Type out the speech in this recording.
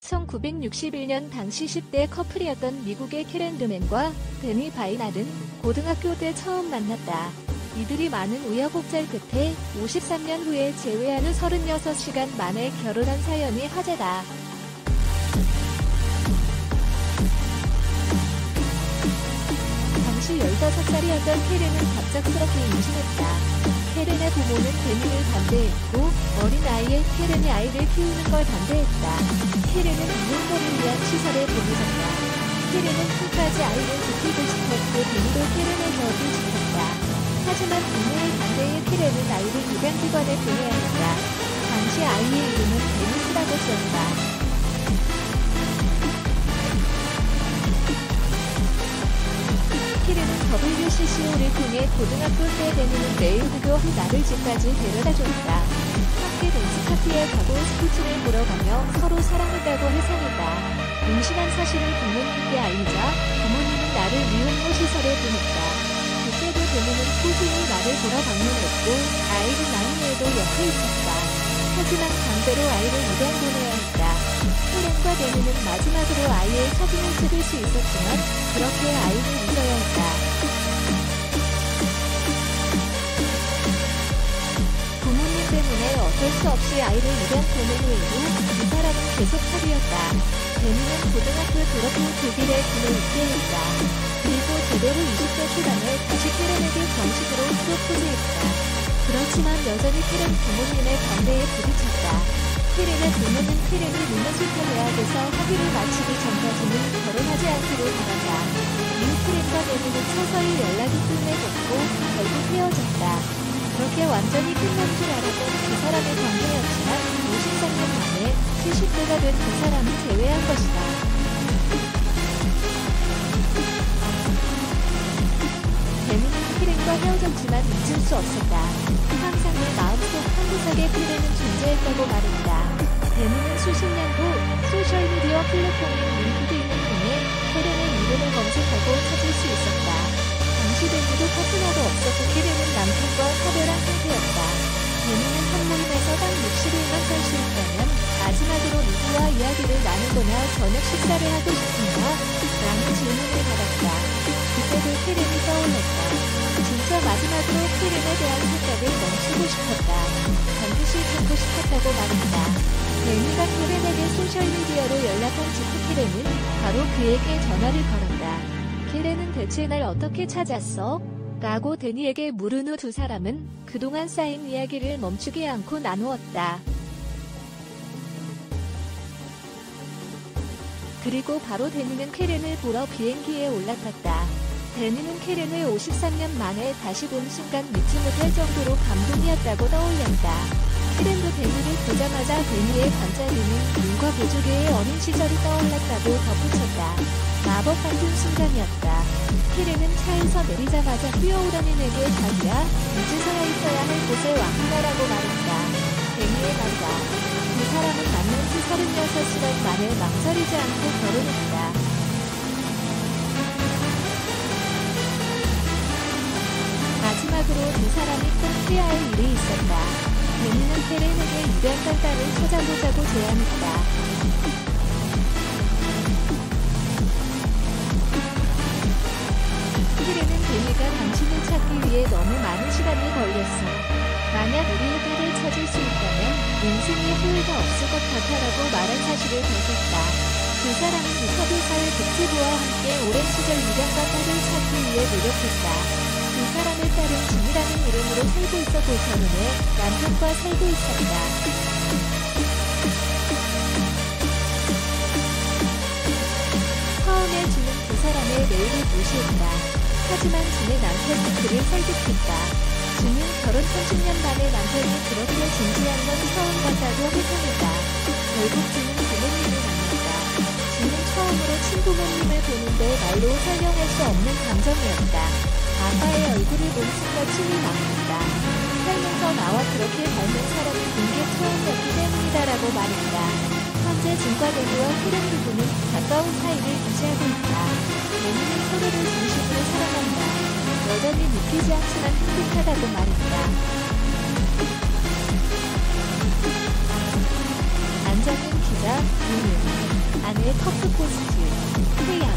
1961년 당시 10대 커플이었던 미국의 캐렌 르맨과 데니 바이날은 고등학교 때 처음 만났다. 이들이 많은 우여곡절 끝에 53년 후에 재회한 후 36시간 만에 결혼한 사연이 화제다. 당시 15살이었던 캐렌은 갑작스럽게 임신했다. 캐렌의 부모는 데니를 반대했고 어린 아이의 캐렌이 아이를 키우는 걸 반대했다. 캐렌은 미혼모를 위한 시설에 보내졌다. 캐렌은 끝까지 아이를 지키고 싶었고 데니도 캐렌의 곁을 지켰다. 하지만 부모의 반대에 캐렌은 아이를 입양기관에 보내야 했다. 당시 아이의 이름은 데니스라고 지었다. WCCO를 통해 고등학교 때 데니는 매일 학교 후 나를 집까지 데려다줬다. 함께 댄스 파티에 가고 스포츠를 보러 가며 서로 사랑했다고 회상했다. 임신한 사실을 부모님께 알리자 부모님은 나를 미혼모 시설에 보냈다. 그때도 데니는 꾸준히 나를 보러 방문했고 아이를 낳은 후에도 옆에 있었다. 하지만 강제로 아이를 입양 보내야 했다. 혜련과 데니는 마지막으로 아이의 사진을 찍을 수 있었지만 그렇게 아이를 잊어야 했다. 어쩔 수 없이 아이를 입양 보낸 후에도 두 사람은 계속 사귀었다. 데니는 고등학교 졸업 후 독일에 군에 입대했다. 그리고 제대로 20대 초반에 다시 캐런에게 정식으로 프로포즈했다. 그렇지만 여전히 캐런 부모님의 반대에 부딪혔다. 캐렌의 부모는 캐렌이 미네소타 대학에서 학위를 마치기 전까지는 결혼하지 않기를 바란다. 이후 캐렌과 데니는 서서히 연락이 뜸해졌고 결국 헤어졌다. 그렇게 완전히 끝난 줄 알았던 70대가 된두 사람은 재회한 것이다. 데니는 키렌과 헤어졌지만 잊을 수 없었다. 항상 내 마음속 한 구석에 키렌은 존재했다고 말했다. 데니는 수십 년 후 소셜미디어 플랫폼인 링크드인을 통해 키렌의 이름을 검색하고 찾을 수 있었다. 당시 데니도 파트너도 없었고 키렌은 남편과 사별한 저녁 식사를 하고 싶은가? 라는 질문을 받았다. 그때도 캐렌이 떠올랐다. 진짜 마지막으로 캐렌에 대한 생각을 멈추고 싶었다. 반드시 찾고 싶었다고 말했다. 데니가 캐렌에게 소셜미디어로 연락한 직후 캐렌은 바로 그에게 전화를 걸었다. 캐렌은 대체 날 어떻게 찾았어? 라고 데니에게 물은 후 두 사람은 그동안 쌓인 이야기를 멈추지 않고 나누었다. 그리고 바로 데니는 캐렌을 보러 비행기에 올라탔다. 데니는 캐렌을 53년 만에 다시 본 순간 믿지 못할 정도로 감동이었다고 떠올렸다. 캐렌도 데니를 보자마자 데니의 반짝이는 눈과 보조개의 어린 시절이 떠올랐다고 덧붙였다. 마법 같은 순간이었다. 캐렌은 차에서 내리자마자 뛰어오르는 에게 자기야, 이제서야 있어야 할 곳에 왔구나라고 말했다. 데니의 말이다. 두 사람은 만난 지 36시간 만에 망설이지 않고 결혼했다. 마지막으로 두 사람이 꼭 해야 할 일이 있었다. 데니는 캐렌에게 입양간 딸을 찾아보자고 제안했다. 당신을 찾기 위해 너무 많은 시간이 걸렸어. 인생에 후회가 없을 것 같아라고 말한 사실을 밝혔다. 두 사람은 유서비 사회복지부와 함께 오랜 시절 입양간 딸을 찾기 위해 노력했다. 두 사람의 딸은 진이라는 이름으로 살고 있었고 결혼해 남편과 살고 있었다. 처음에 진은 두 사람의 내일을 무시했다. 하지만 진의 남편은 그를 설득했다. 진은 결혼 30년 만에 남편이 그렇게 진지한 건 처음 같다고 회상했다. 결국 진은 부모님을 만났다. 진은 처음으로 친부모님을 보는데 말로 설명할 수 없는 감정이었다. 아빠의 얼굴을 본 순간 침이 막혔다. 살면서 나와 그렇게 닮은 사람을 본게 처음이었기 때문이다라고 말했다. 현재 데니와 캐렌 부부는 가까운 사이를 유지하고 있다. 데니는 서로를. 여전히 믿기지 않지만 행복하다고 말했다. 안정은 기자, 윤윤 내 터프 포스트, 태양,